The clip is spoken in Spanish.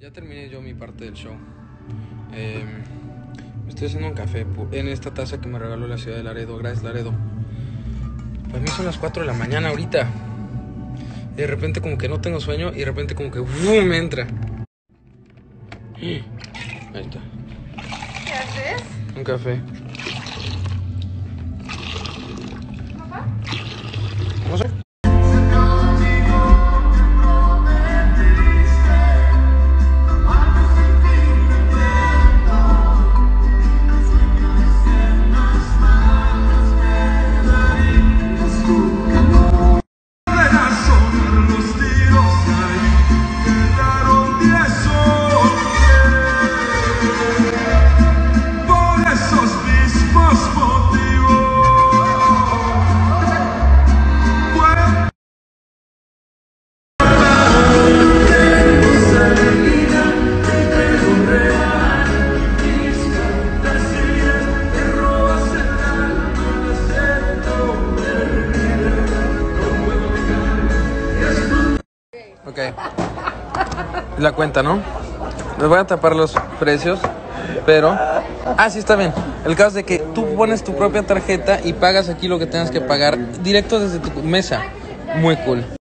Ya terminé yo mi parte del show. Eh, me estoy haciendo un café en esta taza que me regaló la ciudad de Laredo. Gracias, Laredo. Para mí son las 4 de la mañana ahorita. Y de repente como que no tengo sueño y de repente como que me entra. Ahí está. ¿Qué haces? Un café. Ok. La cuenta, ¿no? Les voy a tapar los precios, pero... Ah, sí, está bien. El caso es de que tú pones tu propia tarjeta y pagas aquí lo que tengas que pagar directo desde tu mesa. Muy cool.